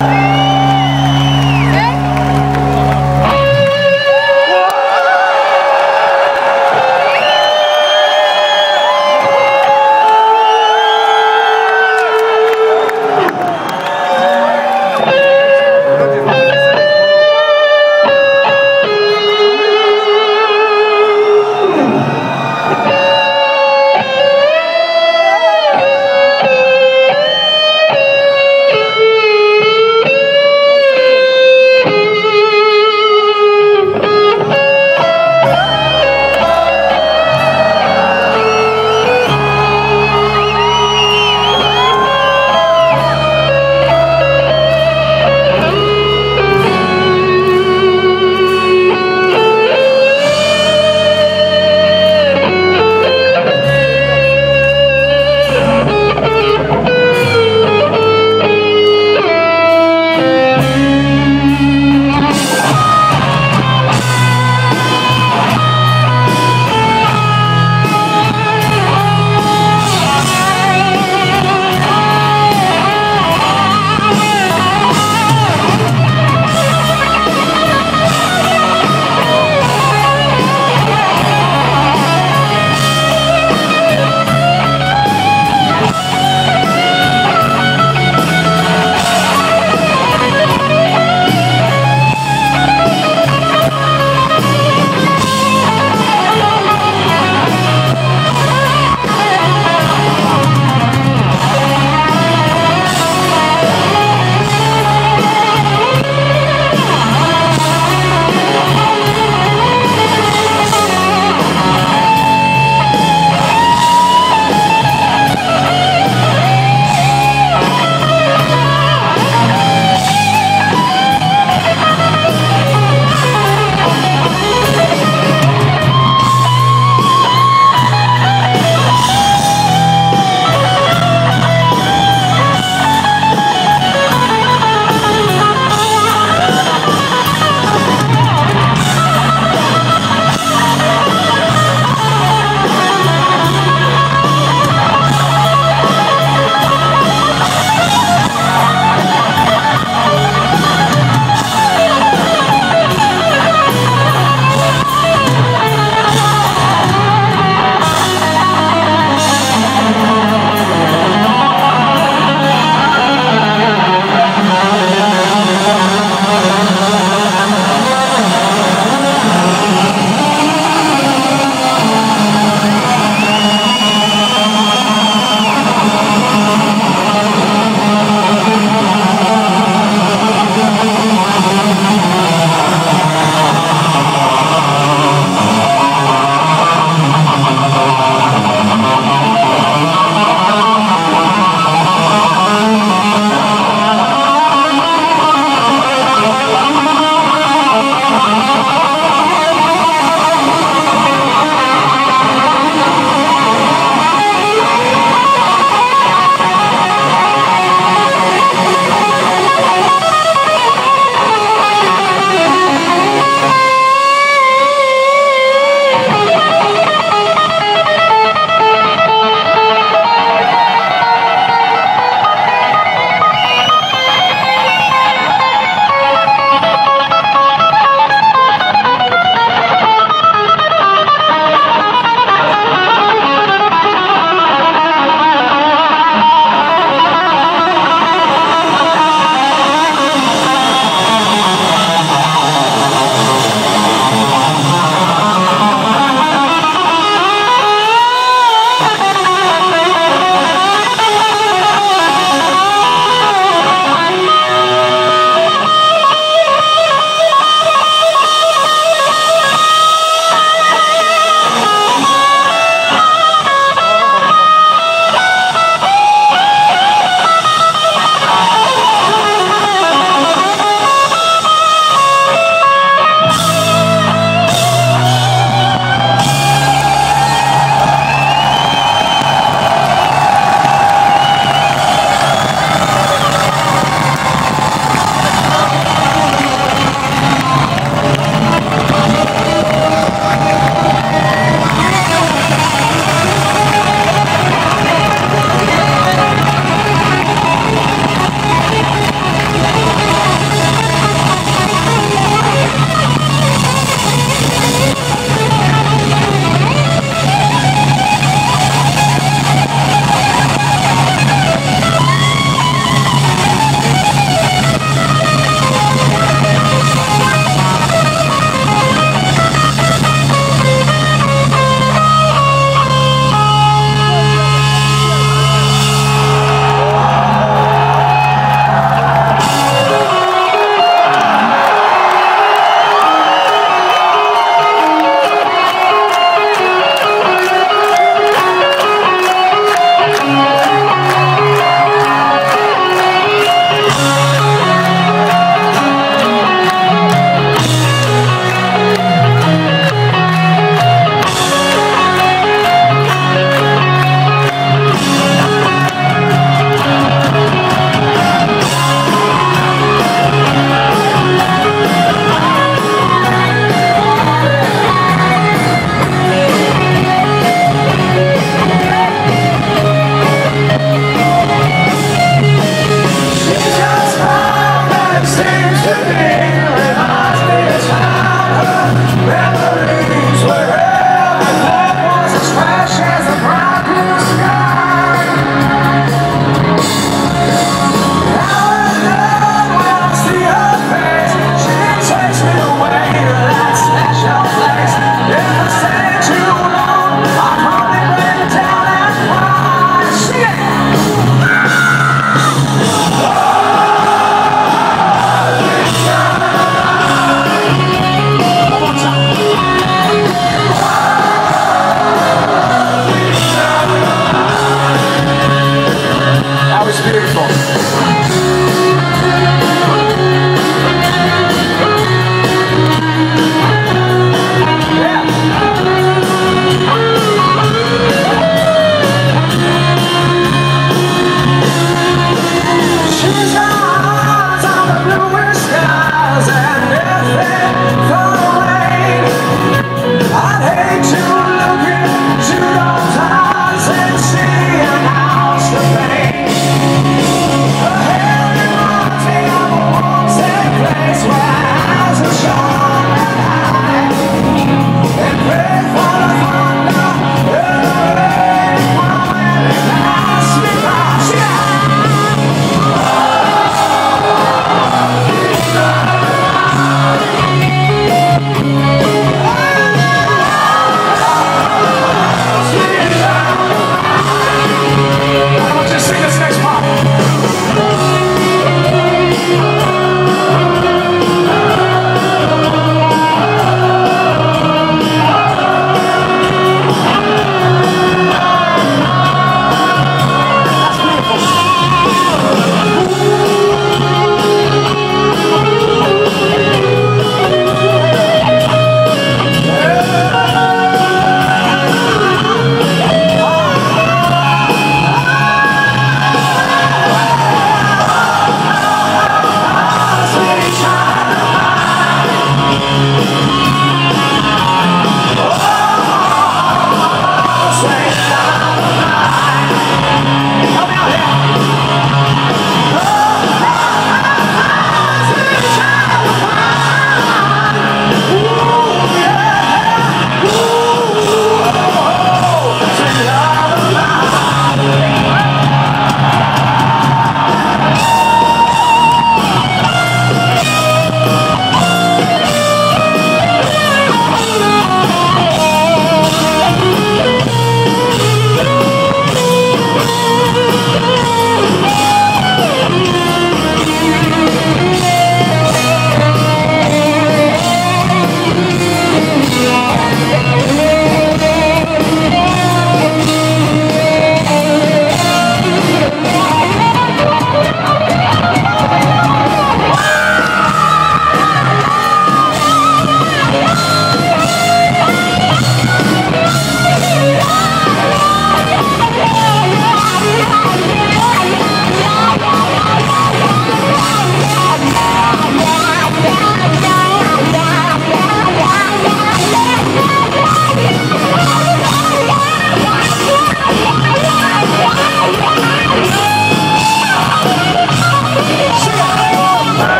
you